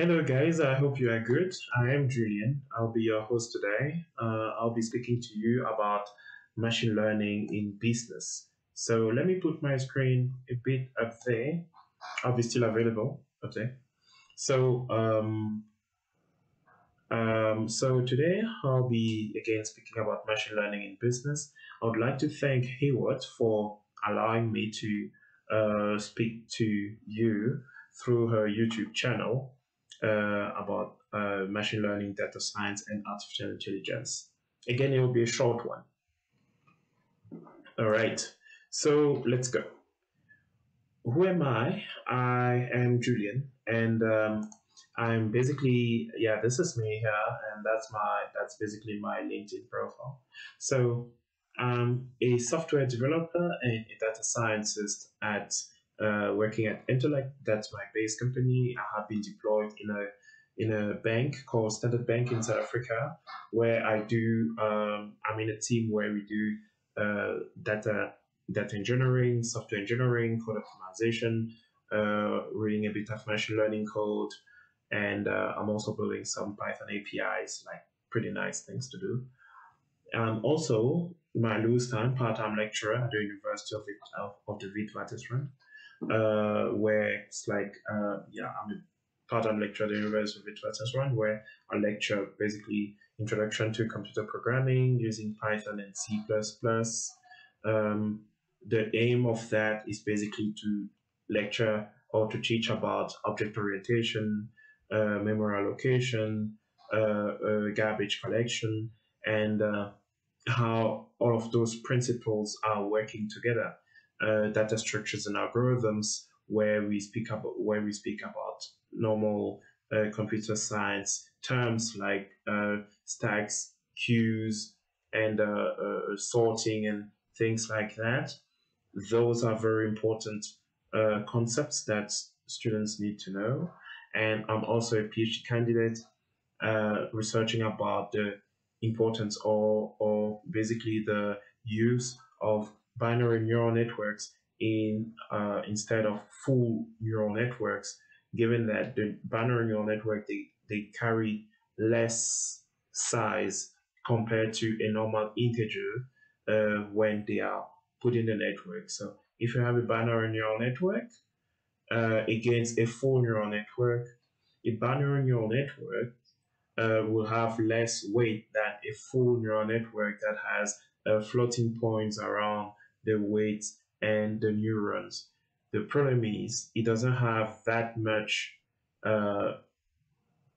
Hello, guys. I hope you are good. I am Julien. I'll be your host today. Uh, I'll be speaking to you about machine learning in business. So let me put my screen a bit up there. I'll be still available there. So, um, um, so today I'll be again speaking about machine learning in business. I would like to thank Hiwot for allowing me to uh, speak to you through her YouTube channel about uh, machine learning, data science, and artificial intelligence. Again, it will be a short one. All right, so let's go. Who am I? I am Julien, and um, I'm basically yeah, this is me here, and that's my that's basically my LinkedIn profile. So I'm a software developer and a data scientist at uh, working at Intellect. That's my base company. I have been deployed in a in a bank called Standard Bank in South Africa, where I do. Um, I'm in a team where we do uh, data data engineering, software engineering, code optimization, uh, reading a bit of machine learning code, and uh, I'm also building some Python APIs, like pretty nice things to do. Um, also, my loose time part-time lecturer at the University of, of, of the Witwatersrand uh, where it's like, uh, yeah, I'm a part-time lecturer at the University of Witwatersrand, where I lecture basically introduction to computer programming using Python and C++. Um, the aim of that is basically to lecture or to teach about object orientation, uh, memory allocation, uh, uh, garbage collection, and uh, how all of those principles are working together uh, data structures and algorithms where we speak about where we speak about normal uh, computer science terms like uh, stacks, queues, and uh, uh, sorting and things like that. Those are very important concepts that students need to know. And I'm also a PhD candidate researching about the importance or, or basically the use of binary neural networks in uh, instead of full neural networks, given that the binary neural network they, they carry less size compared to a normal integer uh, when they are put in the network. So if you have a binary neural network uh, against a full neural network, a binary neural network uh, will have less weight than a full neural network that has uh, floating points around the weights and the neurons. The problem is it doesn't have that much uh,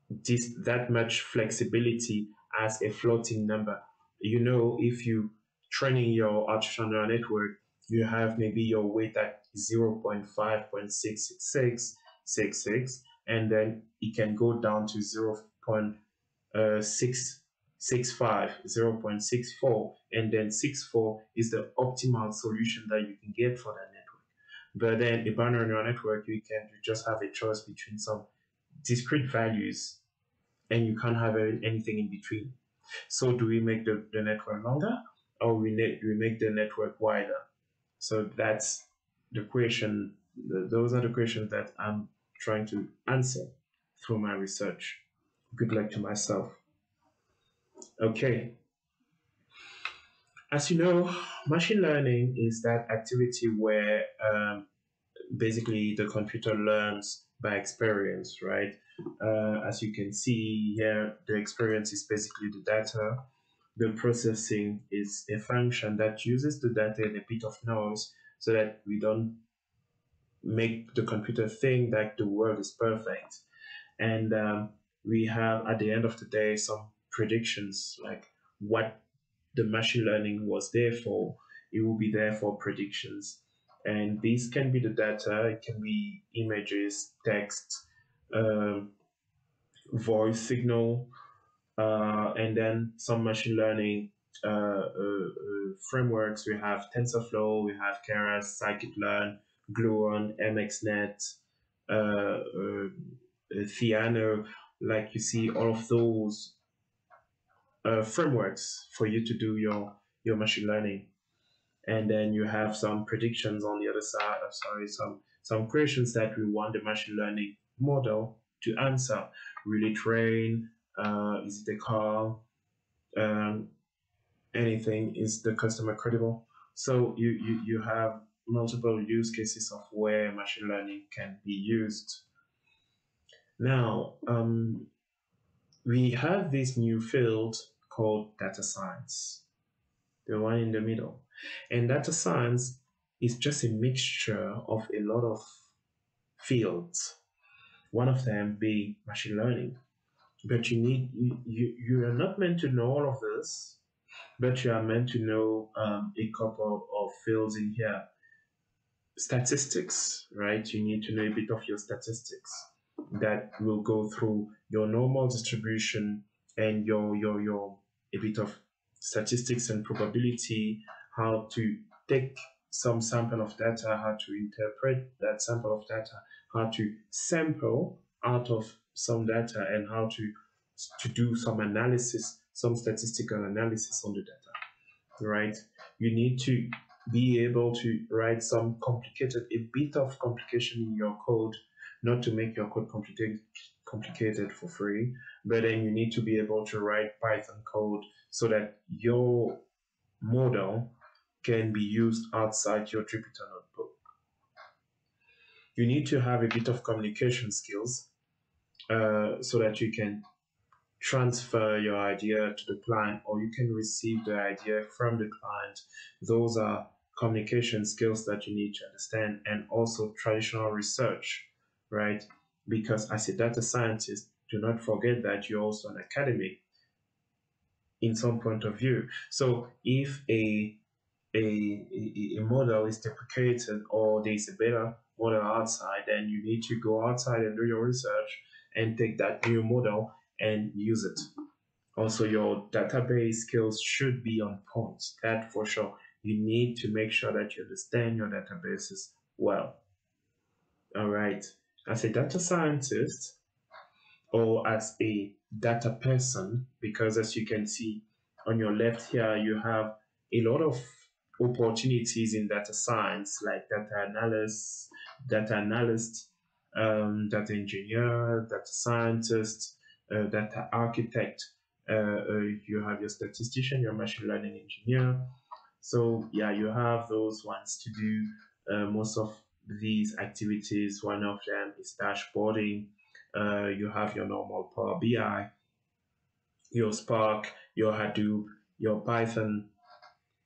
this that much flexibility as a floating number. You know, if you training your artificial neural network, you have maybe your weight at 0.5.66666, and then it can go down to 0.6 0.65, 0.64, and then 64 is the optimal solution that you can get for that network. But then a binary neural network, you can just have a choice between some discrete values and you can't have anything in between. So do we make the, the network longer or we, ne- we make the network wider? So that's the question. Those are the questions that I'm trying to answer through my research. Good luck to myself. Okay. As you know, machine learning is that activity where um, basically the computer learns by experience, right? Uh, as you can see here, the experience is basically the data. The processing is a function that uses the data and a bit of noise so that we don't make the computer think that the world is perfect. And um, we have, at the end of the day, some predictions, like what the machine learning was there for. It will be there for predictions. And these can be the data, it can be images, text, um, voice signal, uh, and then some machine learning uh, uh, uh frameworks. We have TensorFlow, we have Keras, Scikit-learn, Gluon, MXNet, uh, uh, Theano. Like you see, all of those uh, frameworks for you to do your your machine learning, and then you have some predictions on the other side. Uh, sorry, some some questions that we want the machine learning model to answer. Will it rain? Uh, is it a car? Um, anything? Is the customer credible? So you, you, you have multiple use cases of where machine learning can be used. Now, um, we have this new field called data science, the one in the middle. And data science is just a mixture of a lot of fields, one of them being machine learning. But you need you, you, you are not meant to know all of this, but you are meant to know um, a couple of fields in here. Statistics, right? You need to know a bit of your statistics that will go through your normal distribution and your your your a bit of statistics and probability, how to take some sample of data, how to interpret that sample of data, how to sample out of some data and how to to do some analysis, some statistical analysis on the data, right? You need to be able to write some complicated, a bit of complication in your code, not to make your code complicated, complicated for free, but then you need to be able to write Python code so that your model can be used outside your Jupyter notebook. You need to have a bit of communication skills uh, so that you can transfer your idea to the client or you can receive the idea from the client. Those are communication skills that you need to understand and also traditional research, right? Because as a data scientist, do not forget that you're also an academic in some point of view. So if a a, a model is deprecated or there's a better model outside, then you need to go outside and do your research and take that new model and use it. Also, your database skills should be on point. That for sure. You need to make sure that you understand your databases well. All right. As a data scientist or as a data person, because as you can see on your left here, you have a lot of opportunities in data science like data analyst, data analyst, um, data engineer, data scientist, uh, data architect. Uh, uh, you have your statistician, your machine learning engineer. So yeah, you have those ones to do uh, most of these activities. One of them is dashboarding. Uh, you have your normal Power BI, your Spark, your Hadoop, your Python,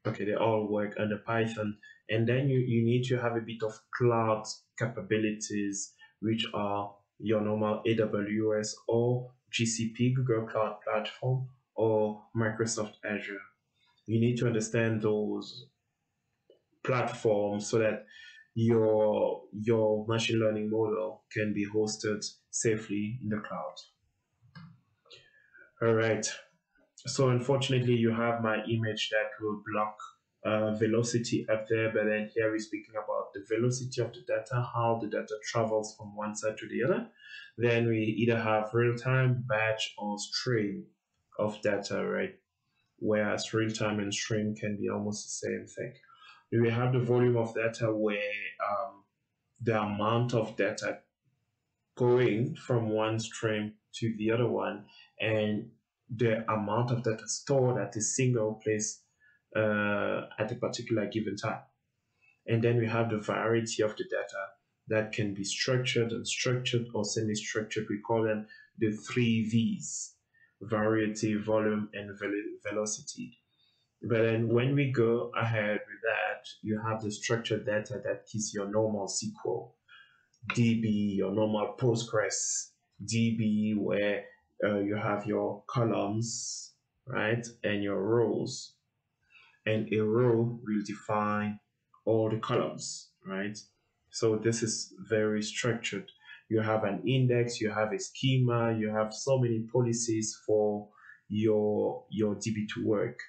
okay, they all work under Python. And then you, you need to have a bit of cloud capabilities, which are your normal AWS or GCP, Google Cloud Platform, or Microsoft Azure. You need to understand those platforms so that your your machine learning model can be hosted safely in the cloud. All right. So unfortunately, you have my image that will block uh, velocity up there, but then here we're speaking about the velocity of the data, how the data travels from one side to the other. Then we either have real-time, batch, or stream of data, right? Whereas real-time and stream can be almost the same thing. We have the volume of data where um, the amount of data going from one stream to the other one and the amount of data stored at a single place uh, at a particular given time. And then we have the variety of the data that can be structured, unstructured, or semi-structured. We call them the three V's, variety, volume, and velocity. But then when we go ahead with that, you have the structured data that is your normal SQL, DB, your normal Postgres, DB, where uh, you have your columns, right, and your rows. And a row will define all the columns, right? So this is very structured. You have an index, you have a schema, you have so many policies for your, your DB to work.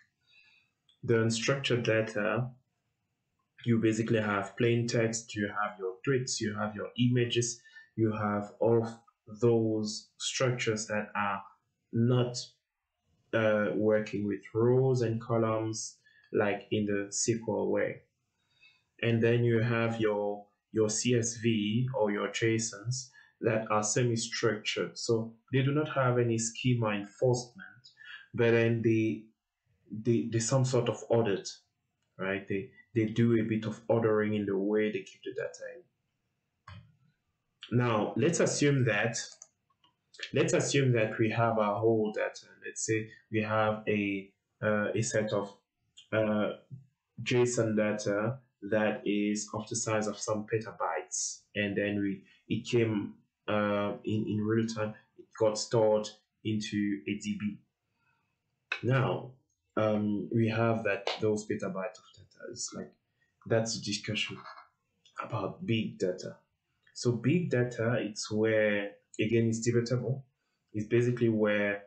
The unstructured data, you basically have plain text, you have your tweets, you have your images, you have all of those structures that are not uh, working with rows and columns like in the SQL way. And then you have your your CSV or your JSONs that are semi-structured. So they do not have any schema enforcement, but then they they, they some sort of audit, right? They they do a bit of ordering in the way they keep the data in. Now let's assume that let's assume that we have our whole data. Let's say we have a uh, a set of uh, JSON data that is of the size of some petabytes, and then we it came uh, in in real time. It got stored into a DB. Now um, we have that those petabytes of data. It's like that's a discussion about big data. So big data, it's where again it's debatable. It's basically where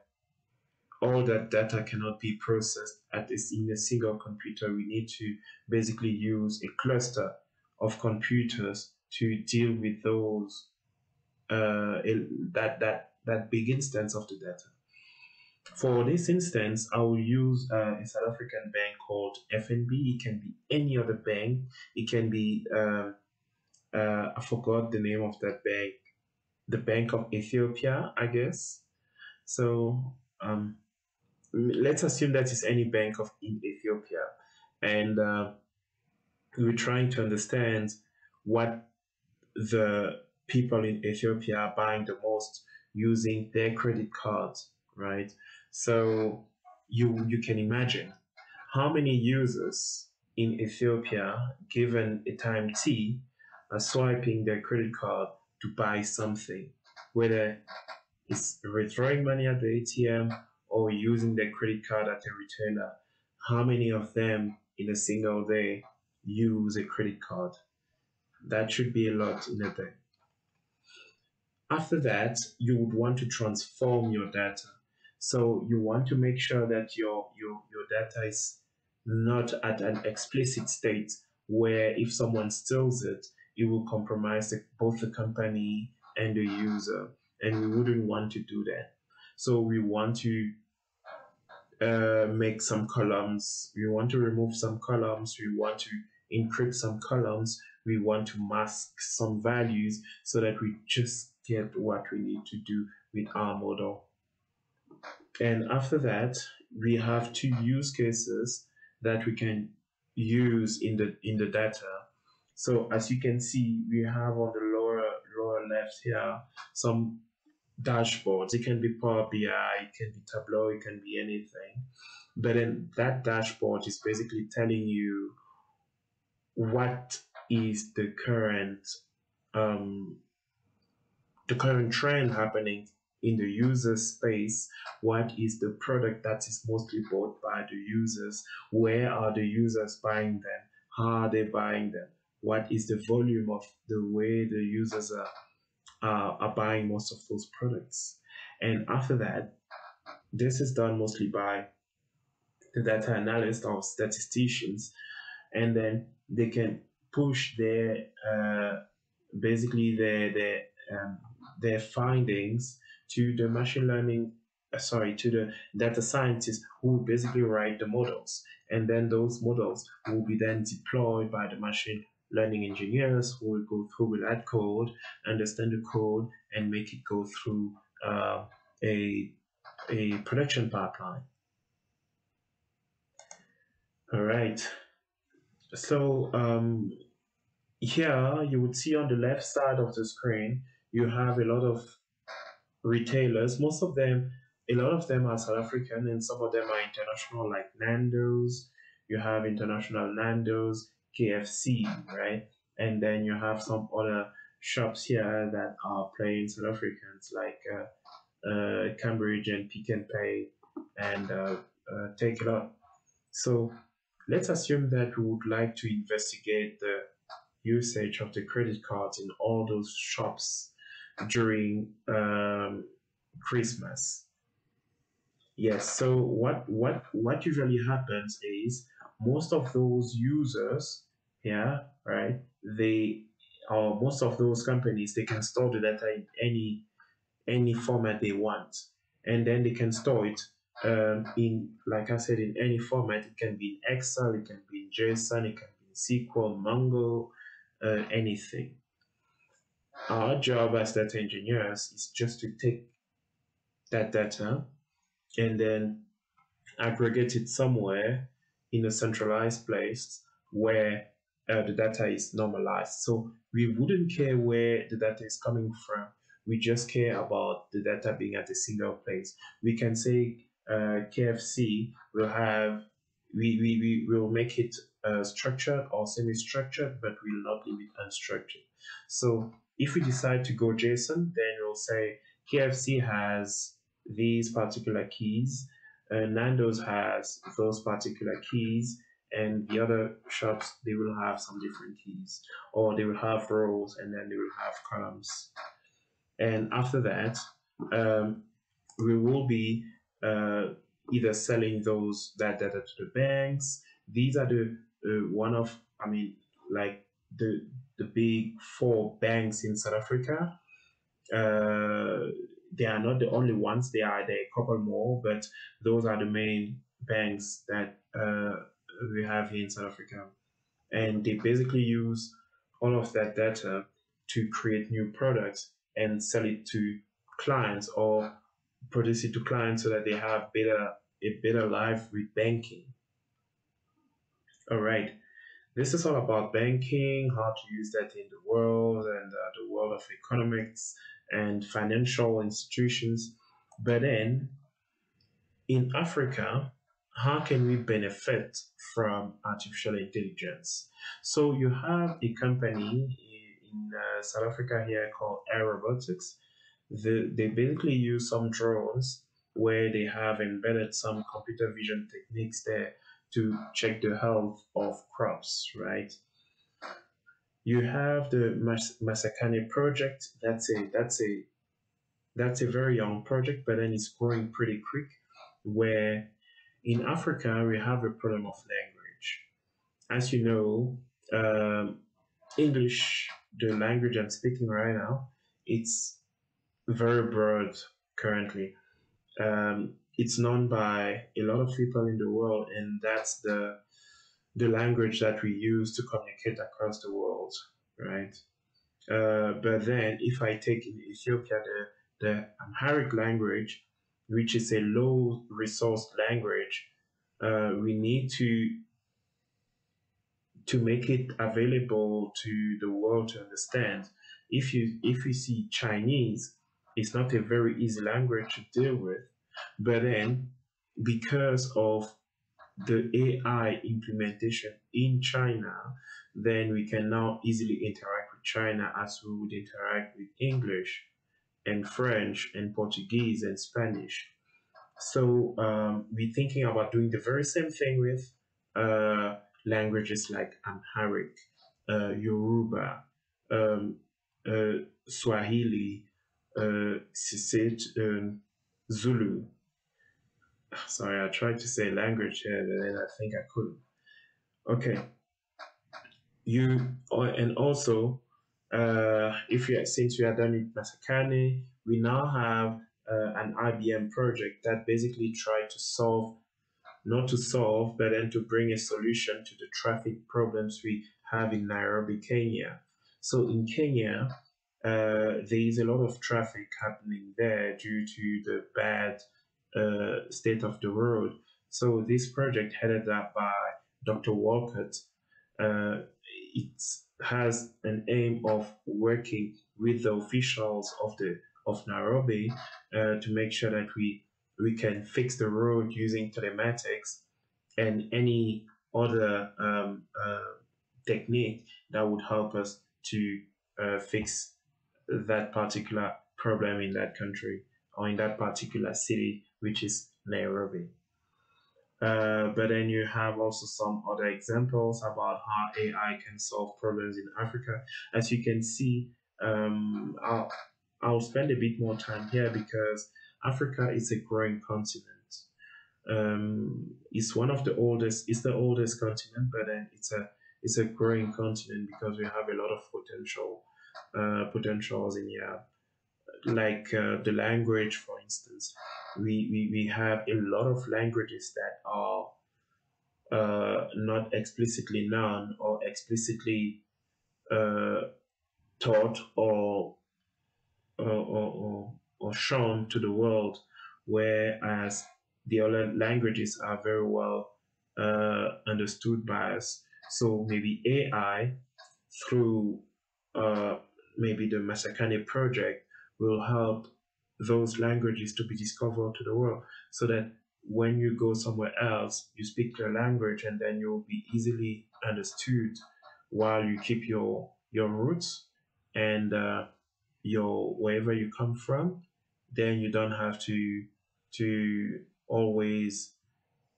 all that data cannot be processed at this in a single computer. We need to basically use a cluster of computers to deal with those uh, that that that big instance of the data. For this instance, I will use uh, a South African bank called FNB. It can be any other bank. It can be uh, uh, I forgot the name of that bank, the Bank of Ethiopia, I guess. So um, let's assume that is any bank of in Ethiopia, and uh, we're trying to understand what the people in Ethiopia are buying the most using their credit cards, right? So you you can imagine how many users in Ethiopia, given a time t, are swiping their credit card to buy something, whether it's withdrawing money at the ATM or using their credit card at a retailer, how many of them in a single day use a credit card? That should be a lot in a day. After that, you would want to transform your data. So you want to make sure that your, your, your data is not at an explicit state where if someone steals it, it will compromise the, both the company and the user. And we wouldn't want to do that. So we want to uh, make some columns. We want to remove some columns. We want to encrypt some columns. We want to mask some values so that we just get what we need to do with our model. And after that, we have two use cases that we can use in the in the data. So as you can see, we have on the lower lower left here some dashboards. It can be Power BI, it can be Tableau, it can be anything. But then that dashboard is basically telling you what is the current um, the current trend happening in the user space what is the product that is mostly bought by the users? Where are the users buying them? How are they buying them? What is the volume of the way the users are uh, are buying most of those products. And after that, this is done mostly by the data analyst or statisticians, and then they can push their uh, basically their their um, their findings to the machine learning uh, sorry to the data scientists who basically write the models and then those models will be then deployed by the machine learning engineers who will go through with that code, understand the code, and make it go through uh, a, a production pipeline. All right. So um, here you would see on the left side of the screen, you have a lot of retailers. Most of them, a lot of them are South African and some of them are international like Nando's. You have international Nando's, KFC, right? And then you have some other shops here that are playing South Africans like uh, uh, Cambridge and Pick n Pay and uh, uh, Takealot. So let's assume that we would like to investigate the usage of the credit cards in all those shops during um, Christmas. Yes, so what what what usually happens is most of those users, yeah, right, they or most of those companies they can store the data in any any format they want, and then they can store it um, in like I said in any format. It can be in Excel, it can be in JSON, it can be in SQL, Mongo, uh, anything. Our job as data engineers is just to take that data and then aggregate it somewhere in a centralized place where uh, the data is normalized. So we wouldn't care where the data is coming from. We just care about the data being at a single place. We can say uh, KFC will have, we, we, we will make it uh, structured or semi-structured, but we'll not leave it unstructured. So if we decide to go JSON, then we'll say KFC has these particular keys, uh, Nando's has those particular keys, and the other shops they will have some different keys, or they will have rows and then they will have columns. And after that, um, we will be uh, either selling those that data to the banks. These are the uh, one of I mean like the the big four banks in South Africa. Uh, they are not the only ones. There are a couple more, but those are the main banks that uh, we have here in South Africa, and they basically use all of that data to create new products and sell it to clients or produce it to clients so that they have better a better life with banking. All right. This is all about banking, how to use that in the world and uh, the world of economics and financial institutions. But then in Africa, how can we benefit from artificial intelligence? So you have a company in uh, South Africa here called Aerobotics. The, they basically use some drones where they have embedded some computer vision techniques there to check the health of crops, right? You have the Mas- Masakhane project. That's a that's a that's a very young project, but then it's growing pretty quick. Where in Africa we have a problem of language. As you know, um, English, the language I'm speaking right now, it's very broad currently. Um, it's known by a lot of people in the world, and that's the the language that we use to communicate across the world, right? Uh, but then, if I take in Ethiopia the the Amharic language, which is a low resource language, uh, we need to to make it available to the world to understand. If you if you see Chinese, it's not a very easy language to deal with but then, because of the AI implementation in China, then we can now easily interact with China as we would interact with English and French and Portuguese and Spanish. So um, we're thinking about doing the very same thing with uh, languages like Amharic, uh, Yoruba, um, uh, Swahili, uh, um, Zulu. Sorry, I tried to say language here, but then I think I couldn't. Okay. You and also, uh, if you since we are done with Masakhane, we now have uh, an IBM project that basically tried to solve, not to solve, but then to bring a solution to the traffic problems we have in Nairobi, Kenya. So in Kenya, uh, there is a lot of traffic happening there due to the bad uh, state of the road. So this project headed up by Dr. Walcott, uh, it has an aim of working with the officials of the of Nairobi uh, to make sure that we we can fix the road using telematics and any other um, uh, technique that would help us to fix that particular problem in that country or in that particular city, which is Nairobi. Uh, but then you have also some other examples about how AI can solve problems in Africa. As you can see, um, I'll, I'll spend a bit more time here because Africa is a growing continent. Um, it's one of the oldest, it's the oldest continent, but then it's a it's a growing continent because we have a lot of potential potentials in here, like uh, the language, for instance. We, we, we have a lot of languages that are uh, not explicitly known or explicitly uh, taught or or, or, or shown to the world, whereas the other languages are very well uh, understood by us. So maybe AI through uh, maybe the Masakhane project will help those languages to be discovered to the world so that when you go somewhere else, you speak their language and then you'll be easily understood while you keep your your roots and uh, your wherever you come from. Then you don't have to to always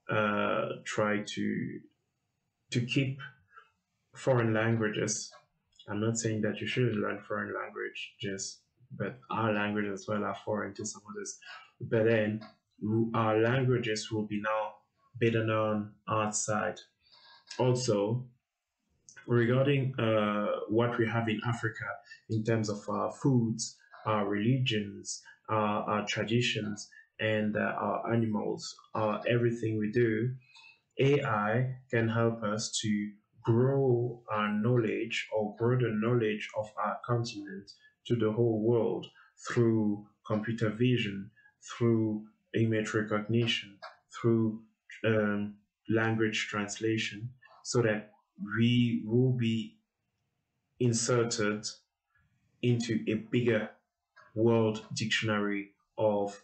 uh, try to to keep foreign languages. I'm not saying that you shouldn't learn foreign language, just but our language as well are foreign to some others. But then our languages will be now better known outside. Also, regarding uh, what we have in Africa in terms of our foods, our religions, our, our traditions, and uh, our animals, our everything we do, AI can help us to grow our knowledge or grow the knowledge of our continent to the whole world through computer vision, through image recognition, through um, language translation, so that we will be inserted into a bigger world dictionary of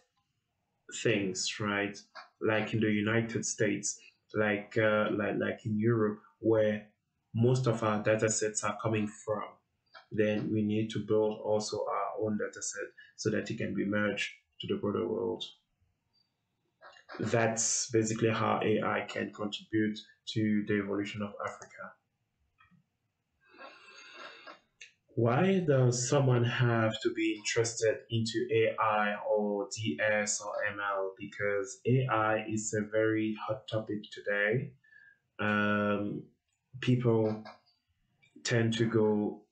things, right? Like in the United States, like uh, like like in Europe, where most of our data sets are coming from. Then we need to build also our own data set so that it can be merged to the broader world. That's basically how AI can contribute to the evolution of Africa. Why does someone have to be interested into AI or DS or ML? Because AI is a very hot topic today. Um, people tend to go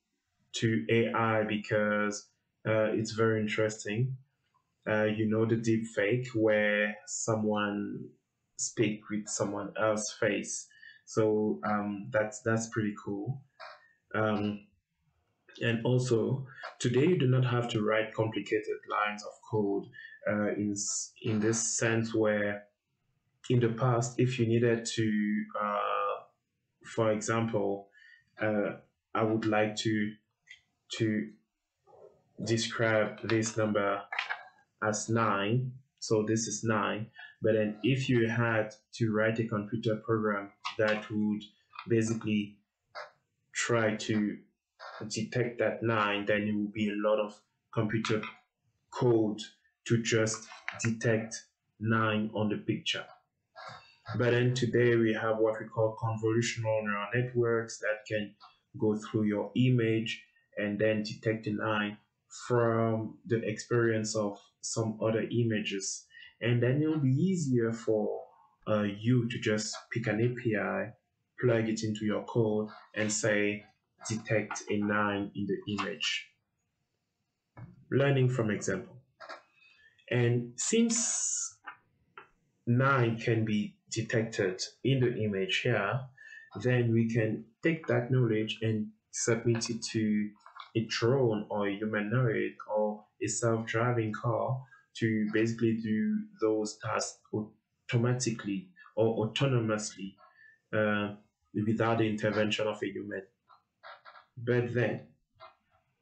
to AI because uh, it's very interesting. Uh, you know the deep fake where someone speak with someone else's face. So um, that's that's pretty cool. Um, and also, today you do not have to write complicated lines of code uh, in in this sense where in the past, if you needed to, uh, for example, uh, I would like to to describe this number as nine. So this is nine. But then if you had to write a computer program that would basically try to detect that nine, then it will be a lot of computer code to just detect nine on the picture. But then today we have what we call convolutional neural networks that can go through your image and then detect a nine from the experience of some other images. And then it'll be easier for uh, you to just pick an API, plug it into your code, and say, detect a 9 in the image. Learning from example. And since 9 can be detected in the image here, then we can take that knowledge and submit it to a drone or a humanoid or a self-driving car to basically do those tasks automatically or autonomously uh, without the intervention of a human. But then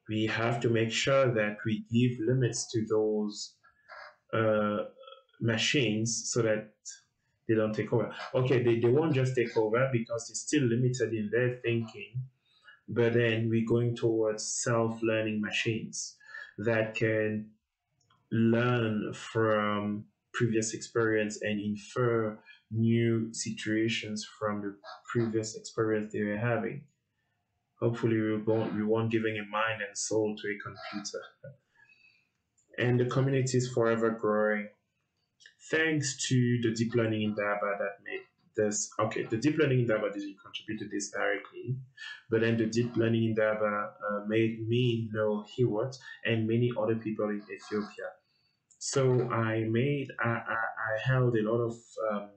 we have to make sure that we give limits to those uh, machines so that they don't take over. Okay, they, they won't just take over because it's still limited in their thinking, but then we're going towards self learning machines that can learn from previous experience and infer new situations from the previous experience they were having. Hopefully, we won't, we won't giving a mind and soul to a computer. And the community is forever growing. Thanks to the deep learning Indaba that made this. Okay, the deep learning Indaba didn't contribute to this directly, but then the deep learning Indaba uh, made me know Hiwot and many other people in Ethiopia. So I made, I, I, I held a lot of um,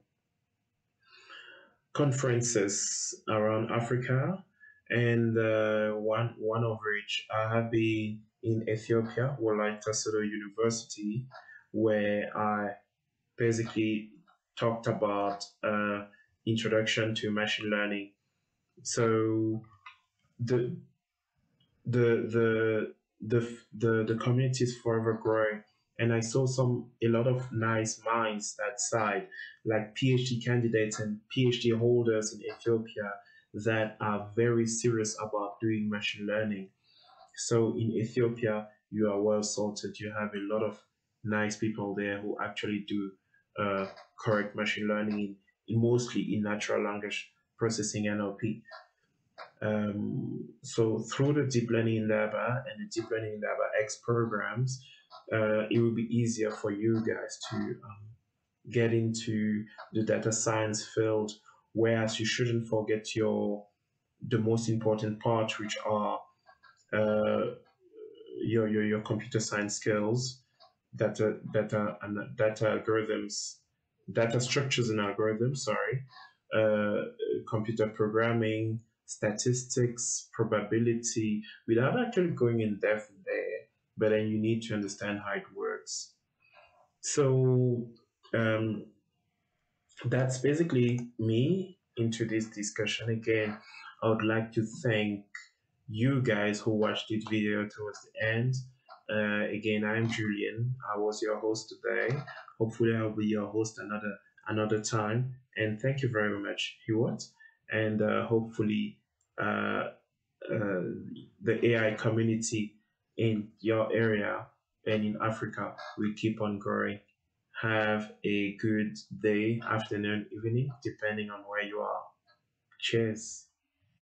conferences around Africa and uh, one one of which I have been in Ethiopia, Wolaita Sodo University, where I basically talked about uh, introduction to machine learning. So the the the the the the community is forever growing. And i saw some a lot of nice minds that side like phd candidates and phd holders in ethiopia that are very serious about doing machine learning. So in ethiopia you are well sorted. You have a lot of nice people there who actually do uh, correct machine learning in, in mostly in natural language processing nlp um, so through the deep learning lab and the deep learning lab X programs, uh, it will be easier for you guys to um, get into the data science field. Whereas you shouldn't forget your the most important part, which are uh, your, your your computer science skills, data data and data algorithms, data structures and algorithms. Sorry, uh, computer programming statistics, probability, without actually going in depth there, but then you need to understand how it works. So um, that's basically me into this discussion. Again, I would like to thank you guys who watched this video towards the end. Uh, again, I'm Julien. I was your host today. Hopefully, I'll be your host another another time. And thank you very much, Hiwot. And uh, hopefully, uh, uh, the AI community in your area and in Africa will keep on growing. Have a good day, afternoon, evening, depending on where you are. Cheers.